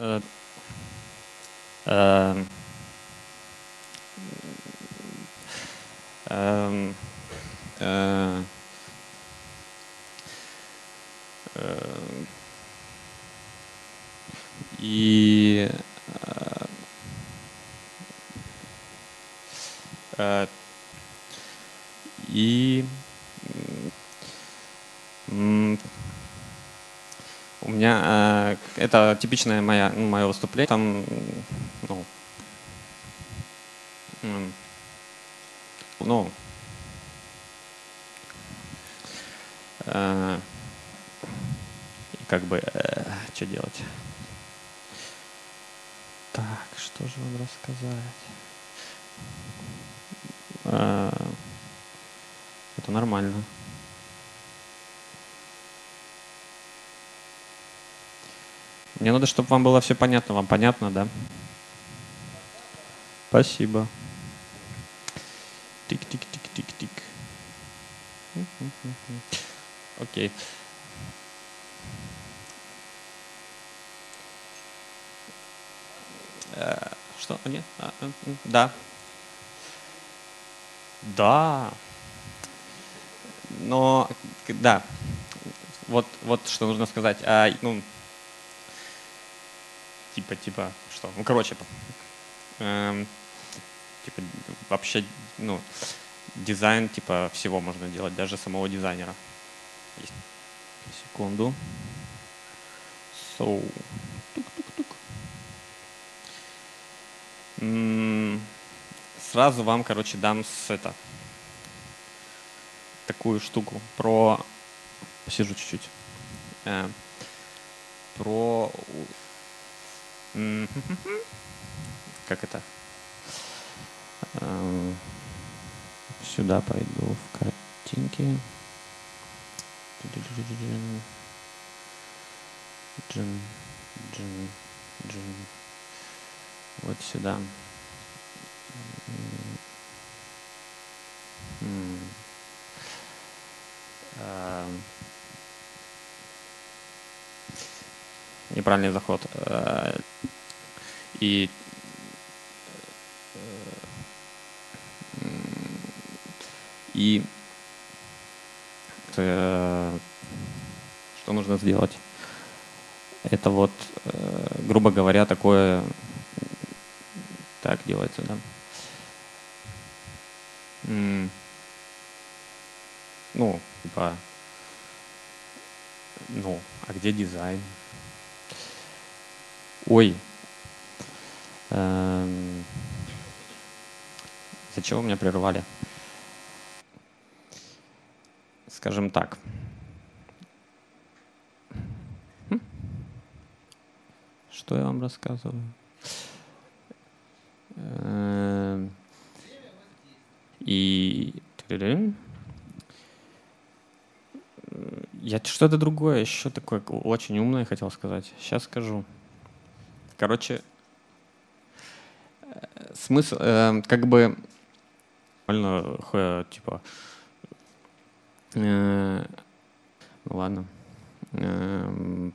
Э, э, эм, э, э, И э, э, и м, у меня э, это типичное моя, ну, мое выступление. Там, ну, ну, э, как бы, э, что делать? Так, что же вам рассказать? Э, это нормально. Мне надо, чтобы вам было все понятно. Вам понятно, да? Спасибо. Тик-тик-тик-тик-тик. Окей. Э, Что? Нет? А, м, м, Да. Да. Но, да. Вот, вот что нужно сказать. А, ну, типа, типа, что? Ну, короче, эм, типа, вообще, ну, дизайн, типа, всего можно делать, даже самого дизайнера. Секунду. So. Тук-тук-тук. М, Сразу вам, короче, дам с это такую штуку про посижу чуть-чуть Э, про как это? Эм, сюда пойду в картинки. Джин, джин, джин, вот сюда. М. Неправильный заход. Э, И э, и э, что нужно сделать? Это вот, грубо говоря, такое так делается, да. Ну, типа, ну, а где дизайн? Ой. Эм, Зачем вы меня прервали? Скажем так. Хм. Что я вам рассказываю? Эм, И... Я что-то другое, еще такое очень умное хотел сказать. Сейчас скажу. Короче, э, смысл, э, как бы, довольно, х- типа, э, ну ладно. Эм,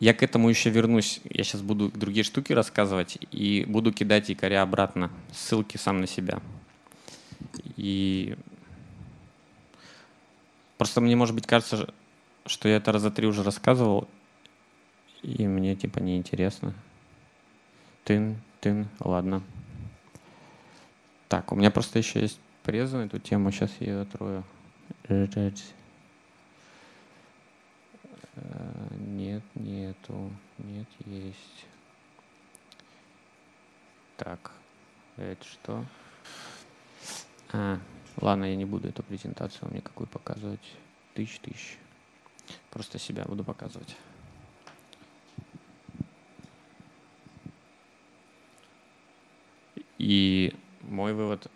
Я к этому еще вернусь. Я сейчас буду другие штуки рассказывать и буду кидать якоря обратно, ссылки сам на себя. И просто мне, может быть, кажется, что я это раза три уже рассказывал, и мне типа неинтересно. Тын, тын, ладно. Так, у меня просто еще есть преза на эту тему, сейчас я ее отрою. Э, Нет, нету. Нет, есть. Так, это что? А, ладно, я не буду эту презентацию мне какую показывать. Тысяч, тысяч. Просто себя буду показывать. И мой вывод,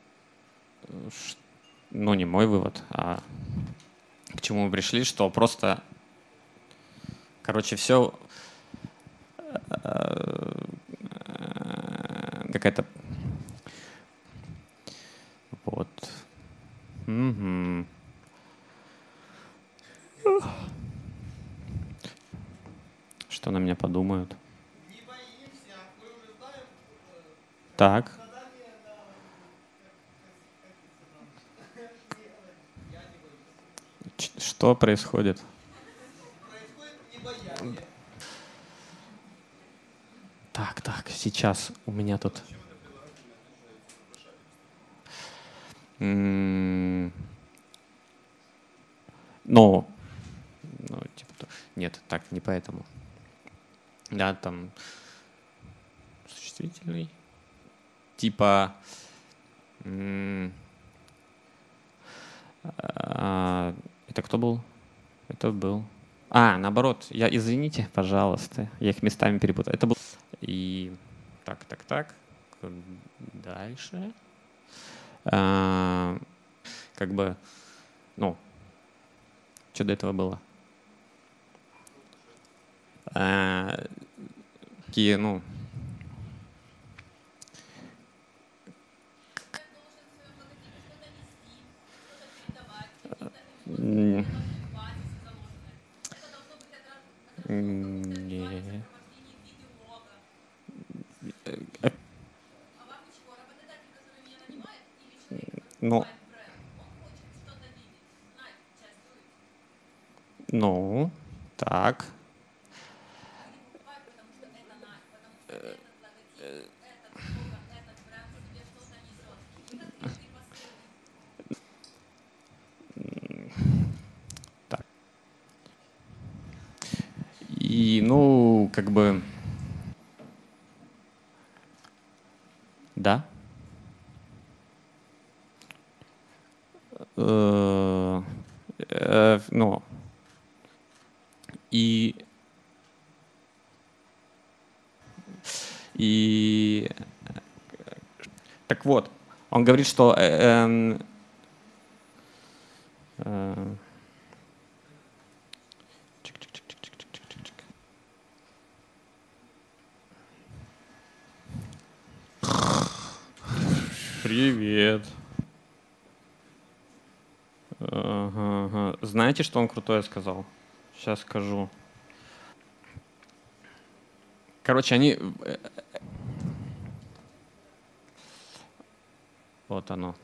э, ну не мой вывод, а к чему мы пришли, что просто, короче, все какая-то вот. Мгм. Что на меня подумают. Так. Что происходит? Так, так, сейчас у меня тут. М, Ну, ну, типа, нет, так, не поэтому. Да, там существительный. Типа, а, это кто был? Это был. А, наоборот, я, извините, пожалуйста, я их местами перепутал. Это был. И так, так, так. Дальше. А, как бы, ну, что до этого было? А, такие, ну, Ну, ну. Так. И, ну, как бы... Да? Э, э, Ну, и... И... Так вот, он говорит, что... э, эм, э, Привет. Ага, ага. Знаете, что он крутое сказал? Сейчас скажу. Короче, они... э, э, Вот оно.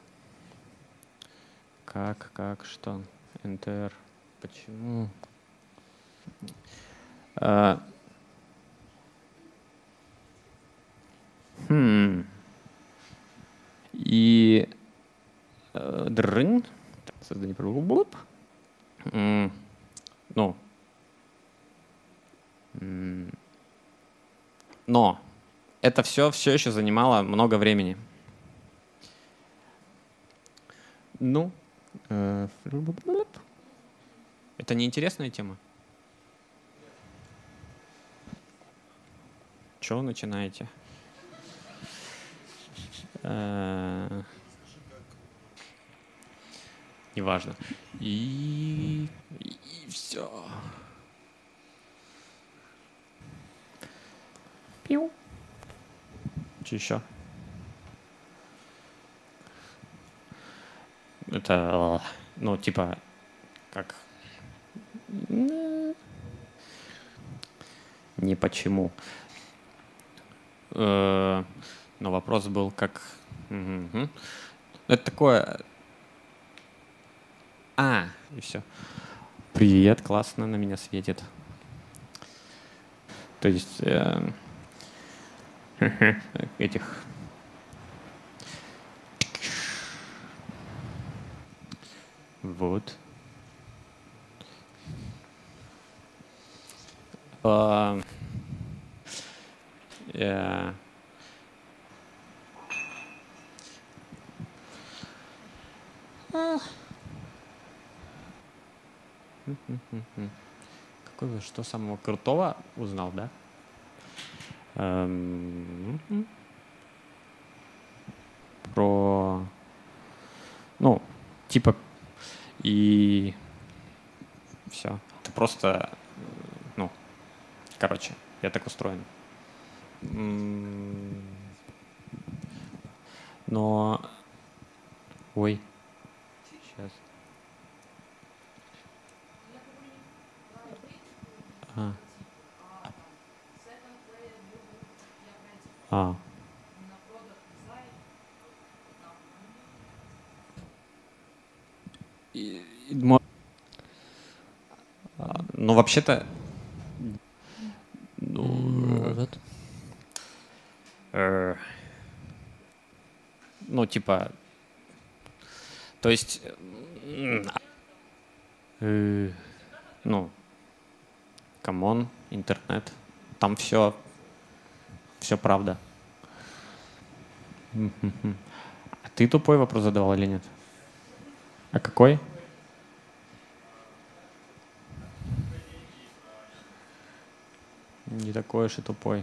Как, как, что? НТР. Почему? А, И э, дрынь. Так, создание. М, Ну. Но это все все еще занимало много времени. Ну. э, Это не интересная тема? Чего начинаете? Э, Неважно. И, и все. Пиу. Что еще? Это, ну, типа, как... Не почему. Э, Но вопрос был как... Мгм. Это такое... А, и все. Привет, классно, на меня светит. То есть э, этих... Вот. А, э, Какой вы что самого крутого узнал, да? Эм. Про, ну, типа, и все. Это просто, ну, короче, я так устроен. Но, ой, сейчас. А. А. И- и мо- А, Ну, вообще-то... Ну, Может. э, ну, типа... То есть... э, ну, come on, интернет. Там все... Все правда. А ты тупой вопрос задавал или нет? А какой? Не такой уж и тупой.